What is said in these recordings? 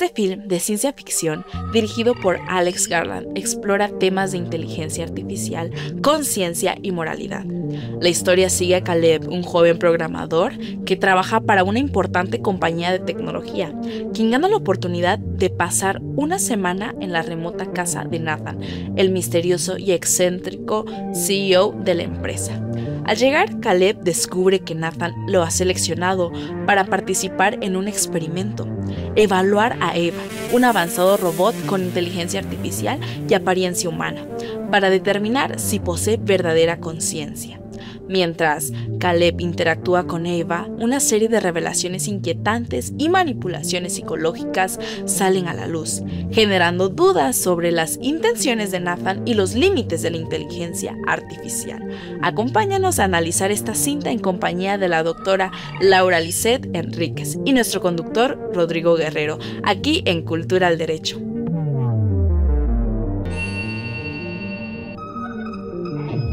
Este film de ciencia ficción, dirigido por Alex Garland, explora temas de inteligencia artificial, conciencia y moralidad. La historia sigue a Caleb, un joven programador que trabaja para una importante compañía de tecnología, quien gana la oportunidad de pasar una semana en la remota casa de Nathan, el misterioso y excéntrico CEO de la empresa. Al llegar, Caleb descubre que Nathan lo ha seleccionado para participar en un experimento, evaluar a Eva, un avanzado robot con inteligencia artificial y apariencia humana, para determinar si posee verdadera conciencia. Mientras Caleb interactúa con Eva, una serie de revelaciones inquietantes y manipulaciones psicológicas salen a la luz, generando dudas sobre las intenciones de Nathan y los límites de la inteligencia artificial. Acompáñanos a analizar esta cinta en compañía de la doctora Laura Lisset Enríquez y nuestro conductor Rodrigo Guerrero, aquí en Cultura al Derecho.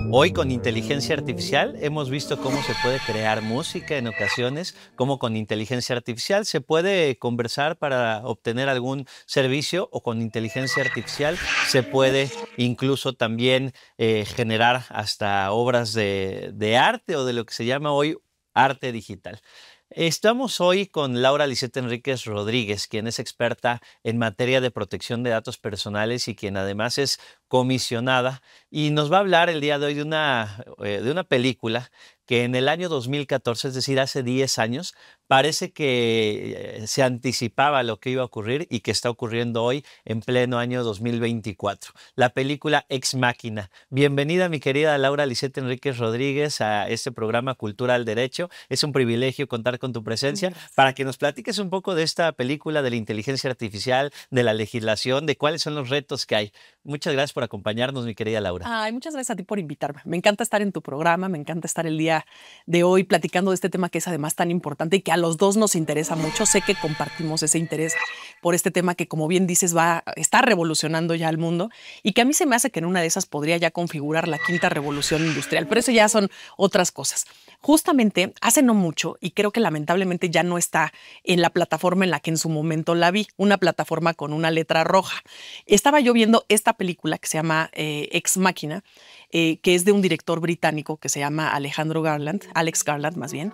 Hoy con inteligencia artificial hemos visto cómo se puede crear música en ocasiones, cómo con inteligencia artificial se puede conversar para obtener algún servicio o con inteligencia artificial se puede incluso también eh, generar hasta obras de, de arte o de lo que se llama hoy arte digital. Estamos hoy con Laura Lisette Enríquez Rodríguez, quien es experta en materia de protección de datos personales y quien además es comisionada y nos va a hablar el día de hoy de una, eh, de una película que en el año 2014, es decir, hace 10 años, parece que eh, se anticipaba lo que iba a ocurrir y que está ocurriendo hoy en pleno año 2024. La película Ex Máquina. Bienvenida, mi querida Laura Lisette Enríquez Rodríguez, a este programa Cultura al Derecho. Es un privilegio contar con tu presencia para que nos platiques un poco de esta película, de la inteligencia artificial, de la legislación, de cuáles son los retos que hay. Muchas gracias por acompañarnos, mi querida Laura. Ay, muchas gracias a ti por invitarme. Me encanta estar en tu programa, me encanta estar el día de hoy platicando de este tema que es además tan importante y que a los dos nos interesa mucho. Sé que compartimos ese interés por este tema que, como bien dices, va está revolucionando ya el mundo y que a mí se me hace que en una de esas podría ya configurar la quinta revolución industrial. Pero eso ya son otras cosas. Justamente hace no mucho, y creo que lamentablemente ya no está en la plataforma en la que en su momento la vi, una plataforma con una letra roja. Estaba yo viendo esta película que se llama eh, Ex Máquina, eh, que es de un director británico que se llama Alejandro Garland, Alex Garland más bien.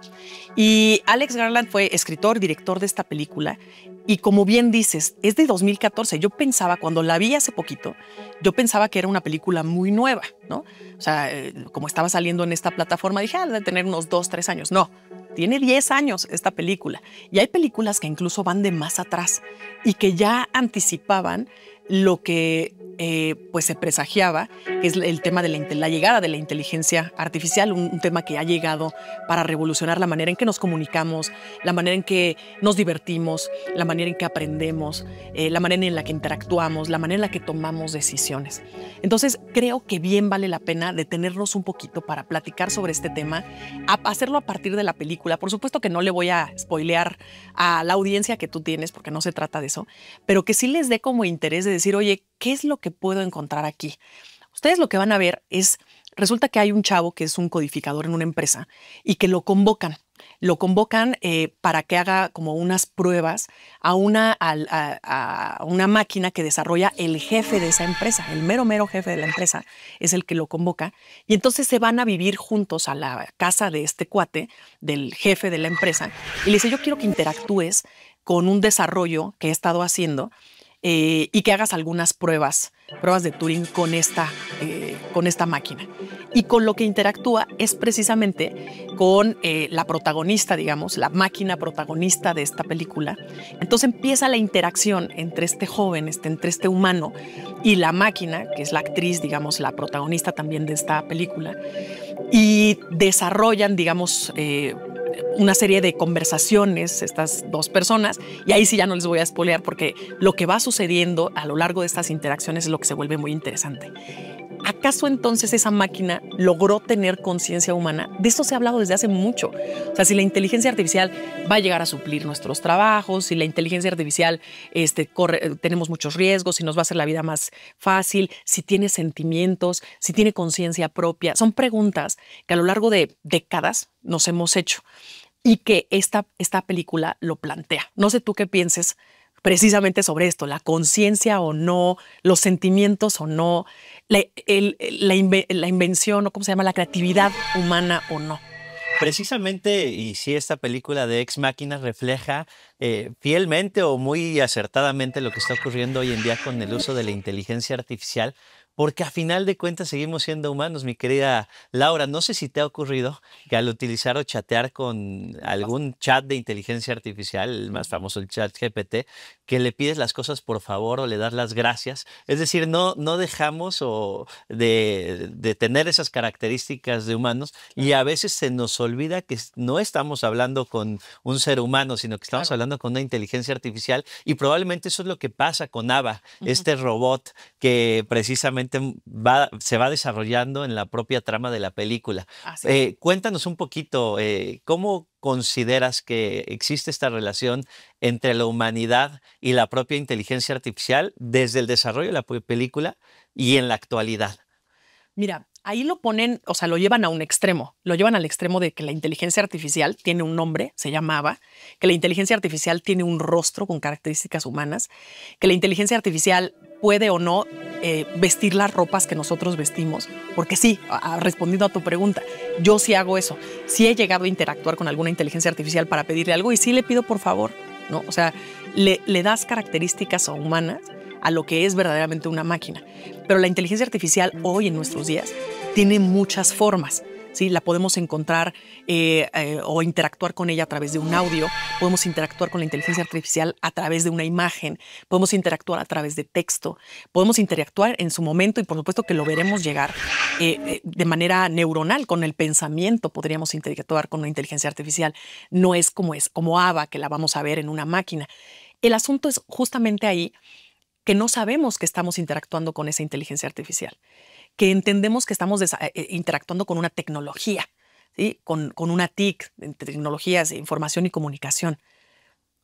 Y Alex Garland fue escritor, director de esta película. Y como bien dices, es de 2014. Yo pensaba, cuando la vi hace poquito, yo pensaba que era una película muy nueva, ¿no? O sea, eh, como estaba saliendo en esta plataforma, dije, ah, debe tener unos dos, tres años. No, tiene 10 años esta película. Y hay películas que incluso van de más atrás y que ya anticipaban lo que eh, pues se presagiaba, es el tema de la, llegada de la inteligencia artificial, un, tema que ha llegado para revolucionar la manera en que nos comunicamos, la manera en que nos divertimos, la manera en que aprendemos, eh, la manera en la que interactuamos, la manera en la que tomamos decisiones. Entonces, creo que bien vale la pena detenernos un poquito para platicar sobre este tema, hacerlo a partir de la película. Por supuesto que no le voy a spoilear a la audiencia que tú tienes, porque no se trata de eso, pero que sí les dé como interés de decir, oye, ¿qué es lo que puedo encontrar aquí? Ustedes lo que van a ver es, resulta que hay un chavo que es un codificador en una empresa y que lo convocan. Lo convocan eh, para que haga como unas pruebas a una, a, una máquina que desarrolla el jefe de esa empresa, el mero, mero jefe de la empresa es el que lo convoca. Y entonces se van a vivir juntos a la casa de este cuate, del jefe de la empresa, y le dice, yo quiero que interactúes con un desarrollo que he estado haciendo eh, y que hagas algunas pruebas, pruebas de Turing con esta, eh, con esta máquina. Y con lo que interactúa es precisamente con eh, la protagonista, digamos, la máquina protagonista de esta película. Entonces empieza la interacción entre este joven, este, entre este humano y la máquina, que es la actriz, digamos, la protagonista también de esta película, y desarrollan, digamos, una serie de conversaciones, estas dos personas, y ahí sí ya no les voy a spoilear porque lo que va sucediendo a lo largo de estas interacciones es lo que se vuelve muy interesante. ¿Acaso entonces esa máquina logró tener conciencia humana? De esto se ha hablado desde hace mucho. O sea, si la inteligencia artificial va a llegar a suplir nuestros trabajos, si la inteligencia artificial este, corre, tenemos muchos riesgos, si nos va a hacer la vida más fácil, si tiene sentimientos, si tiene conciencia propia, son preguntas que a lo largo de décadas nos hemos hecho y que esta, esta película lo plantea. No sé tú qué pienses precisamente sobre esto, la conciencia o no, los sentimientos o no, la, la, invención o cómo se llama, la creatividad humana o no. Precisamente, y si esta película de Ex Máquina refleja eh, fielmente o muy acertadamente lo que está ocurriendo hoy en día con el uso de la inteligencia artificial, porque a final de cuentas seguimos siendo humanos, mi querida Laura. No sé si te ha ocurrido que al utilizar o chatear con algún chat de inteligencia artificial, el más famoso, el chat GPT, que le pides las cosas por favor o le das las gracias. Es decir, no, no dejamos o de, de tener esas características de humanos y a veces se nos olvida que no estamos hablando con un ser humano, sino que estamos hablando con una inteligencia artificial y probablemente eso es lo que pasa con Ava, este robot que precisamente se va desarrollando en la propia trama de la película. Eh, cuéntanos un poquito, eh, ¿cómo consideras que existe esta relación entre la humanidad y la propia inteligencia artificial desde el desarrollo de la película y en la actualidad? Mira, ahí lo ponen, o sea, lo llevan a un extremo, lo llevan al extremo de que la inteligencia artificial tiene un nombre, se llamaba, que la inteligencia artificial tiene un rostro con características humanas, que la inteligencia artificial puede o no eh, vestir las ropas que nosotros vestimos. Porque sí, respondiendo a tu pregunta, yo sí hago eso. Sí he llegado a interactuar con alguna inteligencia artificial para pedirle algo y sí le pido por favor, ¿no? O sea, le, le das características humanas a lo que es verdaderamente una máquina. Pero la inteligencia artificial hoy en nuestros días tiene muchas formas. ¿sí? La podemos encontrar eh, eh, o interactuar con ella a través de un audio, podemos interactuar con la inteligencia artificial a través de una imagen, podemos interactuar a través de texto, podemos interactuar en su momento y por supuesto que lo veremos llegar eh, de manera neuronal, con el pensamiento podríamos interactuar con una inteligencia artificial. No es como es, como ABA, que la vamos a ver en una máquina. El asunto es justamente ahí que no sabemos que estamos interactuando con esa inteligencia artificial que entendemos que estamos eh, eh, interactuando con una tecnología, ¿sí? con, con una TIC, tecnologías información y comunicación,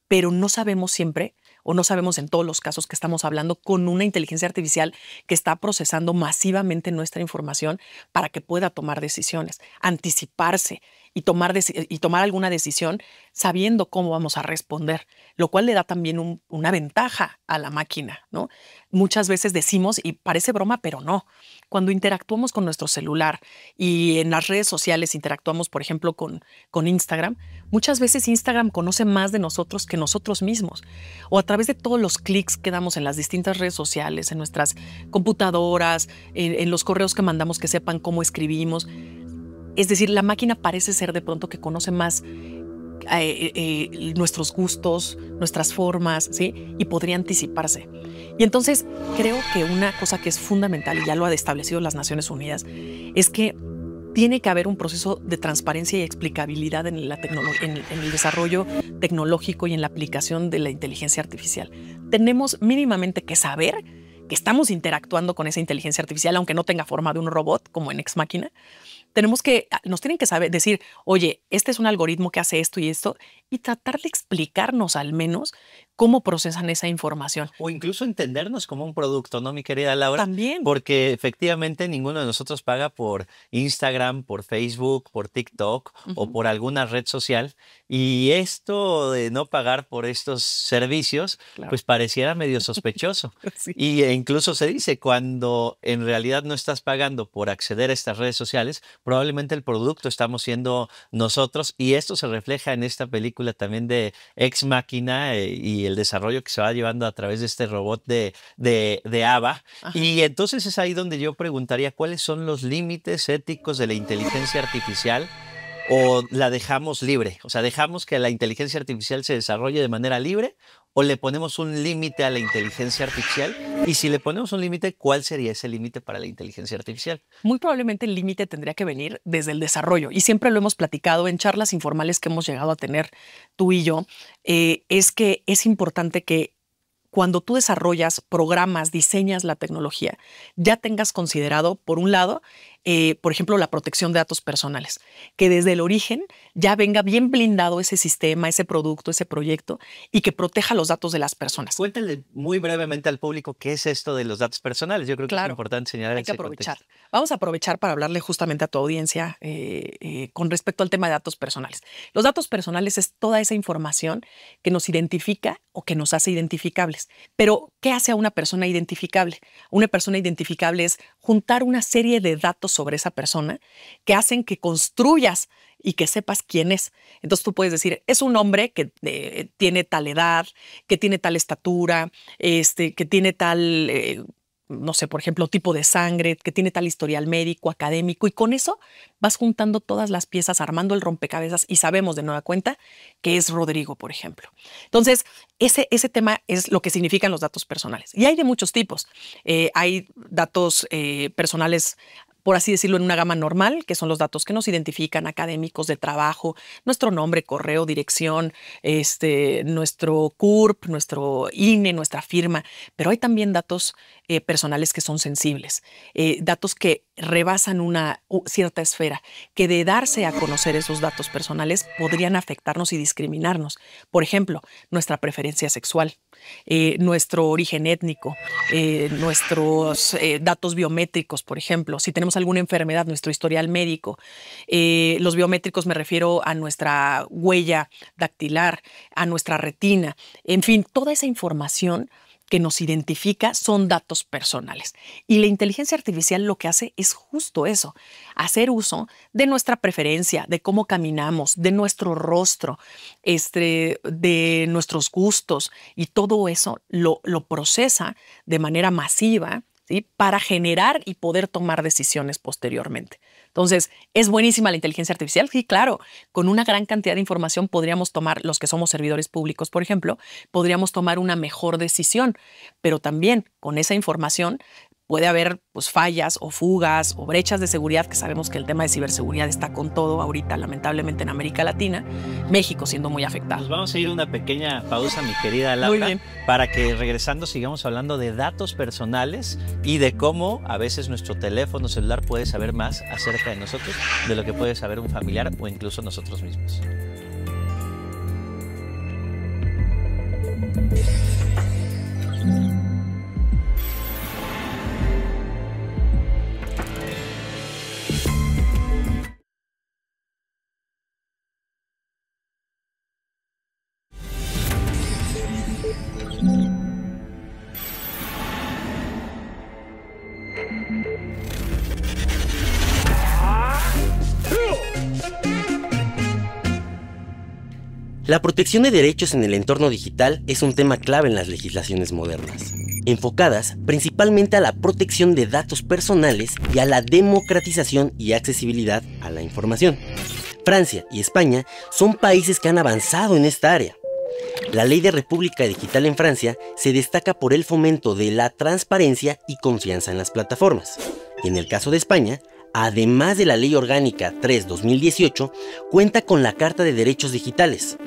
pero no sabemos siempre o no sabemos en todos los casos que estamos hablando con una inteligencia artificial que está procesando masivamente nuestra información para que pueda tomar decisiones, anticiparse y tomar, y tomar alguna decisión sabiendo cómo vamos a responder, lo cual le da también una ventaja a la máquina, ¿no? Muchas veces decimos, y parece broma, pero no, cuando interactuamos con nuestro celular y en las redes sociales interactuamos, por ejemplo, con, con Instagram, muchas veces Instagram conoce más de nosotros que nosotros mismos, o a través de todos los clics que damos en las distintas redes sociales, en nuestras computadoras, en los correos que mandamos que sepan cómo escribimos, es decir, la máquina parece ser de pronto que conoce más eh, eh, nuestros gustos, nuestras formas, ¿sí? Y podría anticiparse. Y entonces creo que una cosa que es fundamental, y ya lo ha establecido las Naciones Unidas, es que tiene que haber un proceso de transparencia y explicabilidad en, la en, en, el desarrollo tecnológico y en la aplicación de la inteligencia artificial. Tenemos mínimamente que saber que estamos interactuando con esa inteligencia artificial, aunque no tenga forma de un robot, como en Ex Máquina, tenemos que, ah, nos tienen que saber, decir, oye, este es un algoritmo que hace esto y esto, y tratar de explicarnos al menos cómo procesan esa información. O incluso entendernos como un producto, ¿no, mi querida Laura? También. Porque efectivamente ninguno de nosotros paga por Instagram, por Facebook, por TikTok o por alguna red social. Y esto de no pagar por estos servicios, pues pareciera medio sospechoso. Y e incluso se dice, cuando en realidad no estás pagando por acceder a estas redes sociales, probablemente el producto estamos siendo nosotros. Y esto se refleja en esta película también de Ex Máquina eh, y el desarrollo que se va llevando a través de este robot de, de, de ABA. Y entonces es ahí donde yo preguntaría cuáles son los límites éticos de la inteligencia artificial o la dejamos libre? O sea, ¿dejamos que la inteligencia artificial se desarrolle de manera libre o le ponemos un límite a la inteligencia artificial? Y si le ponemos un límite, ¿cuál sería ese límite para la inteligencia artificial? Muy probablemente el límite tendría que venir desde el desarrollo. Y siempre lo hemos platicado en charlas informales que hemos llegado a tener tú y yo, eh, es que es importante que cuando tú desarrollas programas, diseñas la tecnología, ya tengas considerado, por un lado, eh, por ejemplo, la protección de datos personales, que desde el origen ya venga bien blindado ese sistema, ese producto, ese proyecto y que proteja los datos de las personas. Cuéntale muy brevemente al público qué es esto de los datos personales. Yo creo que es importante señalar. Hay que aprovechar. Vamos a aprovechar para hablarle justamente a tu audiencia eh, eh, con respecto al tema de datos personales. Los datos personales es toda esa información que nos identifica o que nos hace identificables. Pero, ¿qué hace a una persona identificable? Una persona identificable es juntar una serie de datos sobre esa persona que hacen que construyas y que sepas quién es. Entonces tú puedes decir, es un hombre que eh, tiene tal edad, que tiene tal estatura, este, que tiene tal eh, no sé, por ejemplo, tipo de sangre, que tiene tal historial médico, académico, y con eso vas juntando todas las piezas, armando el rompecabezas y sabemos de nueva cuenta que es Rodrigo, por ejemplo. Entonces, ese, ese tema es lo que significan los datos personales. Y hay de muchos tipos. Eh, hay datos eh, personales por así decirlo, en una gama normal, que son los datos que nos identifican, académicos de trabajo, nuestro nombre, correo, dirección, este, nuestro CURP, nuestro INE, nuestra firma, pero hay también datos eh, personales que son sensibles, eh, datos que rebasan una cierta esfera, que de darse a conocer esos datos personales podrían afectarnos y discriminarnos. Por ejemplo, nuestra preferencia sexual, eh, nuestro origen étnico, nuestros datos biométricos, por ejemplo, si tenemos alguna enfermedad, nuestro historial médico. Eh, los biométricos me refiero a nuestra huella dactilar, a nuestra retina, en fin, toda esa información que nos identifica son datos personales. Y la inteligencia artificial lo que hace es justo eso, hacer uso de nuestra preferencia, de cómo caminamos, de nuestro rostro, este, de nuestros gustos, y todo eso lo, lo procesa de manera masiva para generar y poder tomar decisiones posteriormente. Entonces, ¿es buenísima la inteligencia artificial? Sí, claro. Con una gran cantidad de información podríamos tomar, los que somos servidores públicos, por ejemplo, podríamos tomar una mejor decisión, pero también con esa información puede haber pues, fallas o fugas o brechas de seguridad, que sabemos que el tema de ciberseguridad está con todo ahorita, lamentablemente en América Latina, México siendo muy afectado. Pues vamos a ir a una pequeña pausa, mi querida Laura, para que regresando sigamos hablando de datos personales y de cómo a veces nuestro teléfono celular puede saber más acerca de nosotros de lo que puede saber un familiar o incluso nosotros mismos. La protección de derechos en el entorno digital es un tema clave en las legislaciones modernas, enfocadas principalmente a la protección de datos personales y a la democratización y accesibilidad a la información. Francia y España son países que han avanzado en esta área. La ley de República Digital en Francia se destaca por el fomento de la transparencia y confianza en las plataformas. En el caso de España, además de la Ley Orgánica 3-2018, cuenta con la Carta de Derechos Digitales,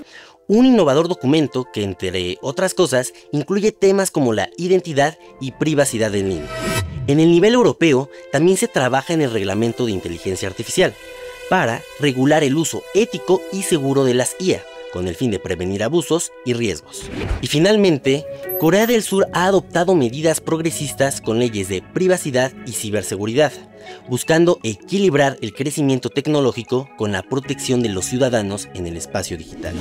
un innovador documento que, entre otras cosas, incluye temas como la identidad y privacidad en línea. En el nivel europeo, también se trabaja en el Reglamento de Inteligencia Artificial, para regular el uso ético y seguro de las IA, con el fin de prevenir abusos y riesgos. Y finalmente, Corea del Sur ha adoptado medidas progresistas con leyes de privacidad y ciberseguridad, buscando equilibrar el crecimiento tecnológico con la protección de los ciudadanos en el espacio digital.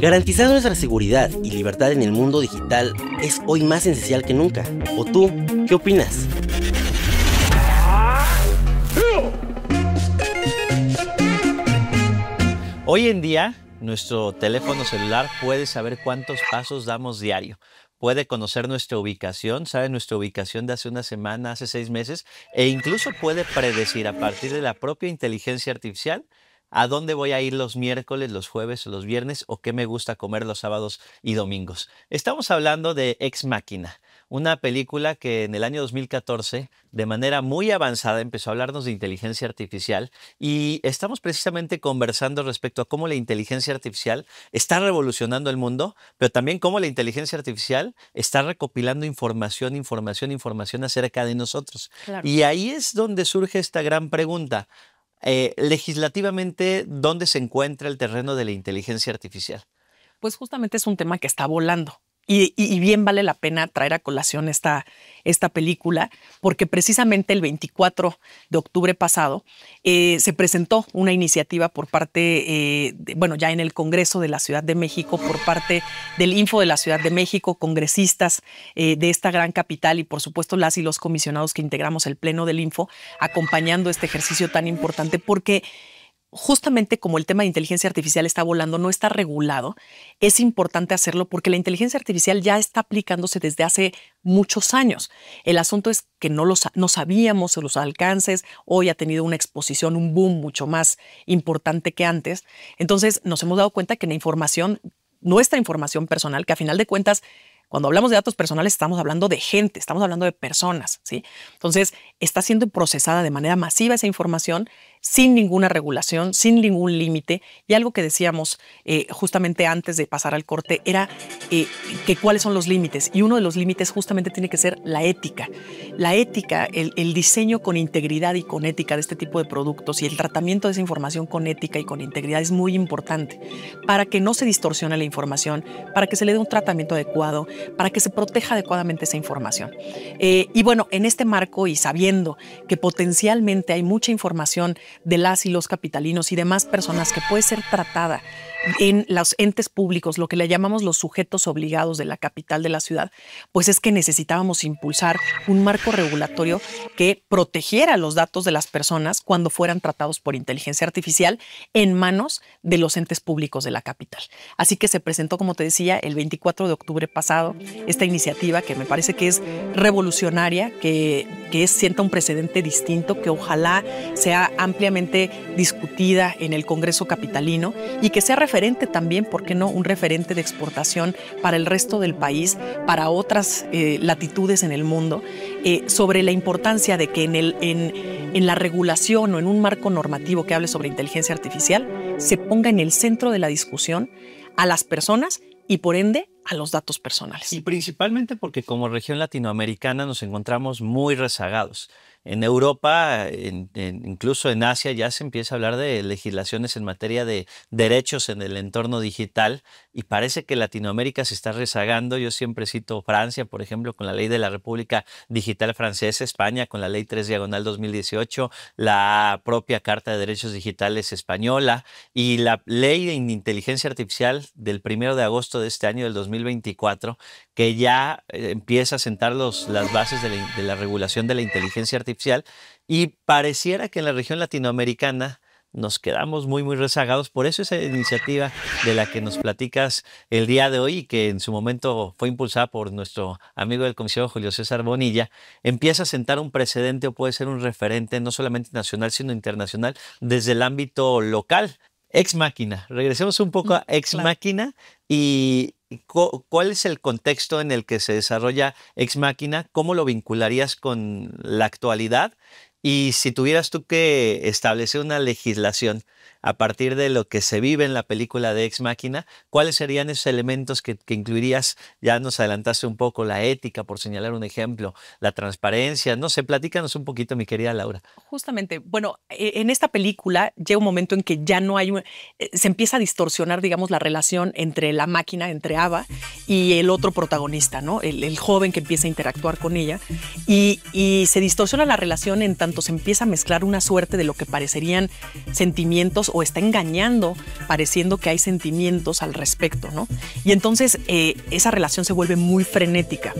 Garantizar nuestra seguridad y libertad en el mundo digital es hoy más esencial que nunca. ¿O tú, qué opinas? Hoy en día, nuestro teléfono celular puede saber cuántos pasos damos diario. Puede conocer nuestra ubicación, sabe nuestra ubicación de hace una semana, hace seis meses, e incluso puede predecir a partir de la propia inteligencia artificial a dónde voy a ir los miércoles, los jueves o los viernes o qué me gusta comer los sábados y domingos. Estamos hablando de Ex Máquina, una película que en el año 2014 de manera muy avanzada empezó a hablarnos de inteligencia artificial y estamos precisamente conversando respecto a cómo la inteligencia artificial está revolucionando el mundo, pero también cómo la inteligencia artificial está recopilando información, información, información acerca de nosotros. Y ahí es donde surge esta gran pregunta. Eh, legislativamente, ¿dónde se encuentra el terreno de la inteligencia artificial? Pues justamente es un tema que está volando. Y, bien vale la pena traer a colación esta, esta película, porque precisamente el 24 de octubre pasado eh, se presentó una iniciativa por parte, eh, bueno, ya en el Congreso de la Ciudad de México, por parte del Info de la Ciudad de México, congresistas eh, de esta gran capital y por supuesto las y los comisionados que integramos el Pleno del Info, acompañando este ejercicio tan importante, porque justamente como el tema de inteligencia artificial está volando, no está regulado, es importante hacerlo porque la inteligencia artificial ya está aplicándose desde hace muchos años. El asunto es que no, los, no sabíamos los alcances, hoy ha tenido una exposición, un boom mucho más importante que antes. Entonces nos hemos dado cuenta que la información, nuestra información personal, que a final de cuentas cuando hablamos de datos personales estamos hablando de gente, estamos hablando de personas, ¿sí? Entonces, está siendo procesada de manera masiva esa información sin ninguna regulación, sin ningún límite. Y algo que decíamos eh, justamente antes de pasar al corte era eh, que cuáles son los límites. Y uno de los límites justamente tiene que ser la ética. La ética, el, el, diseño con integridad y con ética de este tipo de productos y el tratamiento de esa información con ética y con integridad es muy importante para que no se distorsione la información, para que se le dé un tratamiento adecuado, para que se proteja adecuadamente esa información. Eh, y bueno, en este marco y sabiendo que potencialmente hay mucha información de las y los capitalinos y demás personas que puede ser tratada en los entes públicos, lo que le llamamos los sujetos obligados de la capital de la ciudad, pues es que necesitábamos impulsar un marco regulatorio que protegiera los datos de las personas cuando fueran tratados por inteligencia artificial en manos de los entes públicos de la capital. Así que se presentó, como te decía, el 24 de octubre pasado esta iniciativa que me parece que es revolucionaria, que, que es, sienta un precedente distinto, que ojalá sea ampliamente discutida en el Congreso Capitalino y que sea referente también, ¿por qué no? Un referente de exportación para el resto del país, para otras eh, latitudes en el mundo, eh, sobre la importancia de que en, el, en, en la regulación o en un marco normativo que hable sobre inteligencia artificial se ponga en el centro de la discusión a las personas y por ende a los datos personales. Y principalmente porque como región latinoamericana nos encontramos muy rezagados. En Europa, incluso en Asia, ya se empieza a hablar de legislaciones en materia de derechos en el entorno digital y parece que Latinoamérica se está rezagando. Yo siempre cito Francia, por ejemplo, con la ley de la República Digital Francesa, España con la ley 3 diagonal 2018, la propia Carta de Derechos Digitales española y la ley de inteligencia artificial del 1 de agosto de este año del 2024, que ya eh, empieza a sentar las bases de la, de la regulación de la inteligencia artificial y pareciera que en la región latinoamericana nos quedamos muy, muy rezagados. Por eso esa iniciativa de la que nos platicas el día de hoy y que en su momento fue impulsada por nuestro amigo del comisionado Julio César Bonilla, empieza a sentar un precedente o puede ser un referente no solamente nacional, sino internacional desde el ámbito local. Ex máquina. Regresemos un poco a ex máquina y, ¿Cuál es el contexto en el que se desarrolla Ex Máquina? ¿Cómo lo vincularías con la actualidad? Y si tuvieras tú que establecer una legislación a partir de lo que se vive en la película de Ex Máquina, ¿cuáles serían esos elementos que, incluirías? Ya nos adelantaste un poco la ética, por señalar un ejemplo, la transparencia, no sé, platícanos un poquito, mi querida Laura. Justamente, bueno, e, en esta película llega un momento en que ya no hay, eh, se empieza a distorsionar, digamos, la relación entre la máquina, entre Ava y el otro protagonista, ¿no? El, joven que empieza a interactuar con ella y se distorsiona la relación en tanto se empieza a mezclar una suerte de lo que parecerían sentimientos o está engañando pareciendo que hay sentimientos al respecto, ¿no? Y entonces eh, esa relación se vuelve muy frenética.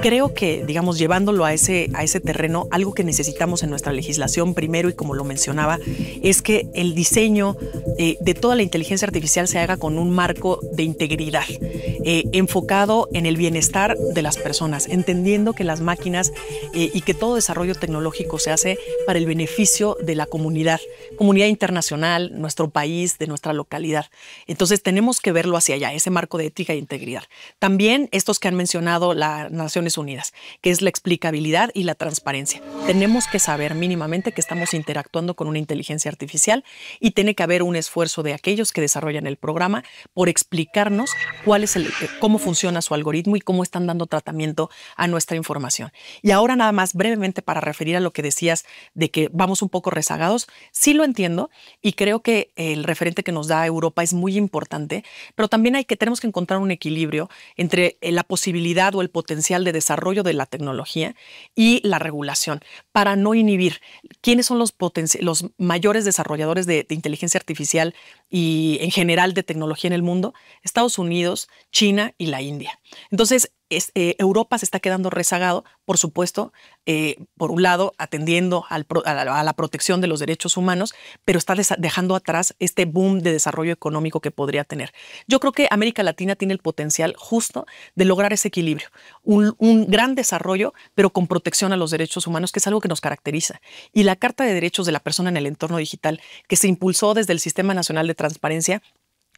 Creo que, digamos, llevándolo a ese, a ese terreno, algo que necesitamos en nuestra legislación primero, y como lo mencionaba, es que el diseño eh, de toda la inteligencia artificial se haga con un marco de integridad, eh, enfocado en el bienestar de las personas, entendiendo que las máquinas y que todo desarrollo tecnológico se hace para el beneficio de la comunidad, comunidad internacional, nuestro país, de nuestra localidad. Entonces tenemos que verlo hacia allá, ese marco de ética e integridad. También estos que han mencionado las Naciones Unidas, que es la explicabilidad y la transparencia. Tenemos que saber mínimamente que estamos interactuando con una inteligencia artificial y tiene que haber un esfuerzo de aquellos que desarrollan el programa por explicarnos cuál es el, cómo funciona su algoritmo y cómo están dando tratamiento a nuestra información. Y ahora nada más brevemente para referir a lo que decías de que vamos un poco rezagados, sí lo entiendo y creo que el referente que nos da Europa es muy importante, pero también hay que tenemos que encontrar un equilibrio entre eh, la posibilidad o el potencial de desarrollo de la tecnología y la regulación para no inhibir quiénes son los, los mayores desarrolladores de, de inteligencia artificial y en general de tecnología en el mundo, Estados Unidos, China y la India. Entonces, eh, Europa se está quedando rezagado, por supuesto, eh, por un lado, atendiendo a, la, protección de los derechos humanos, pero está dejando atrás este boom de desarrollo económico que podría tener. Yo creo que América Latina tiene el potencial justo de lograr ese equilibrio, un, un gran desarrollo, pero con protección a los derechos humanos, que es algo que nos caracteriza. Y la Carta de Derechos de la Persona en el Entorno Digital, que se impulsó desde el Sistema Nacional de Transparencia,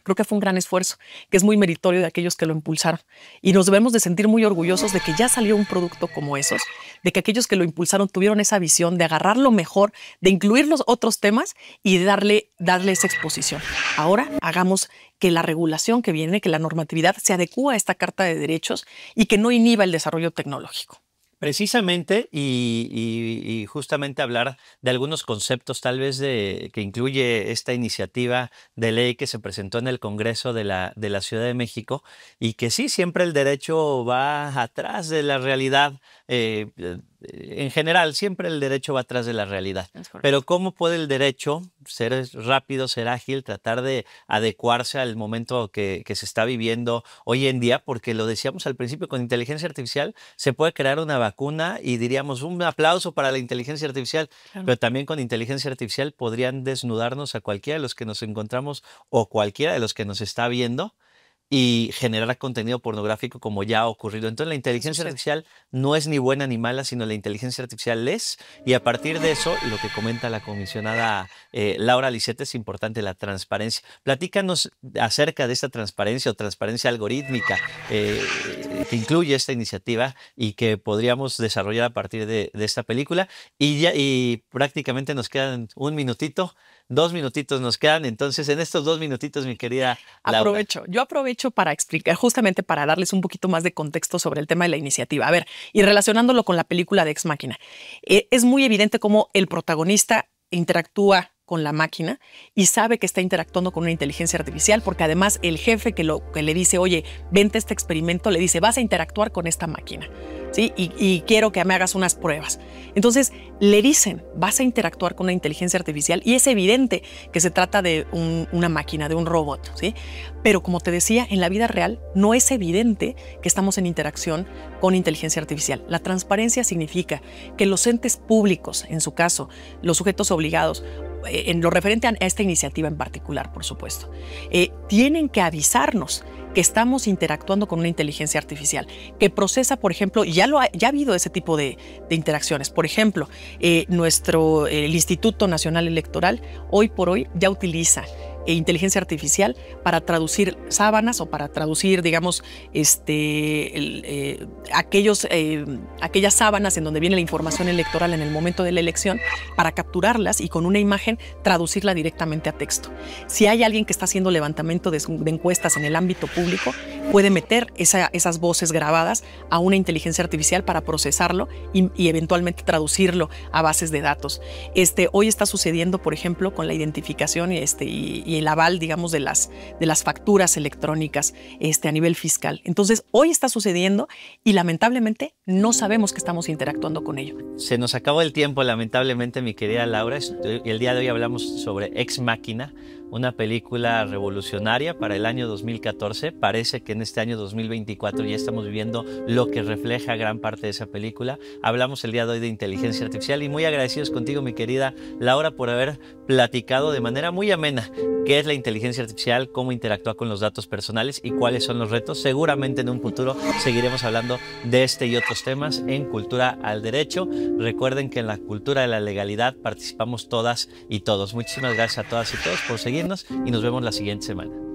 Creo que fue un gran esfuerzo, que es muy meritorio de aquellos que lo impulsaron. Y nos debemos de sentir muy orgullosos de que ya salió un producto como esos, de que aquellos que lo impulsaron tuvieron esa visión de agarrar lo mejor, de incluir los otros temas y de darle, darle esa exposición. Ahora hagamos que la regulación que viene, que la normatividad se adecúe a esta Carta de Derechos y que no inhiba el desarrollo tecnológico. Precisamente, y, justamente hablar de algunos conceptos tal vez de, que incluye esta iniciativa de ley que se presentó en el Congreso de la, de la Ciudad de México y que sí, siempre el derecho va atrás de la realidad eh, eh, en general, siempre el derecho va atrás de la realidad. Pero ¿cómo puede el derecho ser rápido, ser ágil, tratar de adecuarse al momento que, se está viviendo hoy en día? Porque lo decíamos al principio, con inteligencia artificial se puede crear una vacuna y diríamos un aplauso para la inteligencia artificial, pero también con inteligencia artificial podrían desnudarnos a cualquiera de los que nos encontramos o cualquiera de los que nos está viendo y generar contenido pornográfico como ya ha ocurrido. Entonces la inteligencia artificial no es ni buena ni mala, sino la inteligencia artificial es, y a partir de eso, lo que comenta la comisionada eh, Laura Lisette es importante, la transparencia. Platícanos acerca de esta transparencia o transparencia algorítmica eh, que incluye esta iniciativa y que podríamos desarrollar a partir de, esta película. Y, ya, y prácticamente nos quedan un minutito. Dos minutitos nos quedan, entonces en estos dos minutitos, mi querida Laura. Aprovecho, yo aprovecho para explicar, justamente para darles un poquito más de contexto sobre el tema de la iniciativa. A ver, y relacionándolo con la película de Ex Máquina, eh, es muy evidente cómo el protagonista interactúa con la máquina y sabe que está interactuando con una inteligencia artificial, porque además el jefe que, lo, que le dice, oye, vente este experimento, le dice, vas a interactuar con esta máquina. ¿Sí? Y, quiero que me hagas unas pruebas. Entonces le dicen, vas a interactuar con una inteligencia artificial y es evidente que se trata de una máquina, de un robot, ¿sí? Pero como te decía, en la vida real no es evidente que estamos en interacción con inteligencia artificial. La transparencia significa que los entes públicos, en su caso, los sujetos obligados, en lo referente a esta iniciativa en particular, por supuesto, eh, tienen que avisarnos que estamos interactuando con una inteligencia artificial que procesa, por ejemplo, ya, lo ha, ya ha habido ese tipo de, interacciones. Por ejemplo, eh, nuestro el Instituto Nacional Electoral hoy por hoy ya utiliza e inteligencia artificial para traducir sábanas o para traducir, digamos, este, eh, aquellos, eh, aquellas sábanas en donde viene la información electoral en el momento de la elección, para capturarlas y con una imagen traducirla directamente a texto. Si hay alguien que está haciendo levantamiento de, encuestas en el ámbito público, puede meter esas voces grabadas a una inteligencia artificial para procesarlo y, eventualmente traducirlo a bases de datos. Este, hoy está sucediendo, por ejemplo, con la identificación y, este, y el aval, digamos, de las, de las facturas electrónicas este, a nivel fiscal. Entonces, hoy está sucediendo y lamentablemente no sabemos que estamos interactuando con ello. Se nos acabó el tiempo, lamentablemente, mi querida Laura. El día de hoy hablamos sobre Ex Máquina, una película revolucionaria para el año 2014. Parece que en este año 2024 ya estamos viviendo lo que refleja gran parte de esa película. Hablamos el día de hoy de inteligencia artificial y muy agradecidos contigo, mi querida Laura, por haber platicado de manera muy amena qué es la inteligencia artificial, cómo interactúa con los datos personales y cuáles son los retos. Seguramente en un futuro seguiremos hablando de este y otros temas en Cultura al Derecho. Recuerden que en la cultura de la legalidad participamos todas y todos. Muchísimas gracias a todas y todos por y nos vemos la siguiente semana.